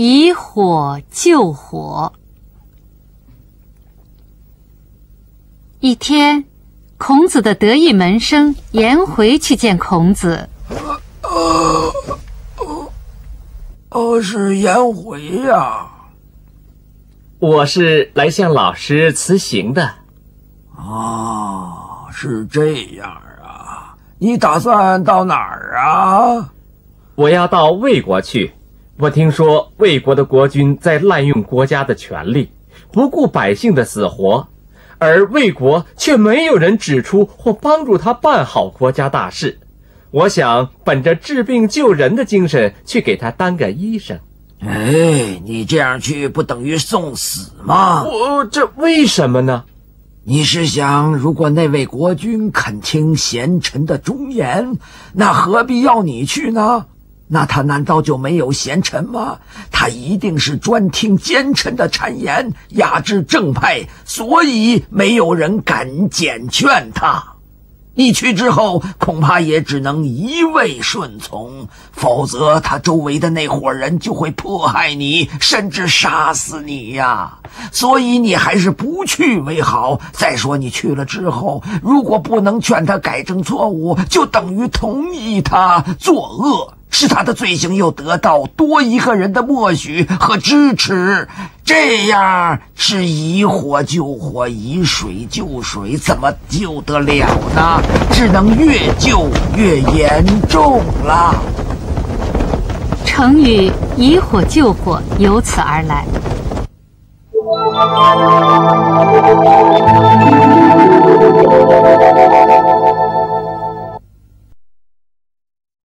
以火救火。一天，孔子的得意门生颜回去见孔子。呃，呃，呃，是颜回呀。我是来向老师辞行的。哦，是这样啊。你打算到哪儿啊？我要到魏国去。我听说魏国的国君在滥用国家的权力，不顾百姓的死活，而魏国却没有人指出或帮助他办好国家大事。我想本着治病救人的精神去给他当个医生。哎，你这样去不等于送死吗？我这为什么呢？你是想，如果那位国君肯听贤臣的忠言，那何必要你去呢？那他难道就没有贤臣吗？他一定是专听奸臣的谗言，压制正派，所以没有人敢检劝他。你去之后，恐怕也只能一味顺从，否则他周围的那伙人就会迫害你，甚至杀死你呀。所以你还是不去为好。再说，你去了之后，如果不能劝他改正错误，就等于同意他作恶。是他的罪行又得到多一个人的默许和支持，这样是以火救火，以水救水，怎么救得了呢？只能越救越严重了。成语“以火救火”由此而来。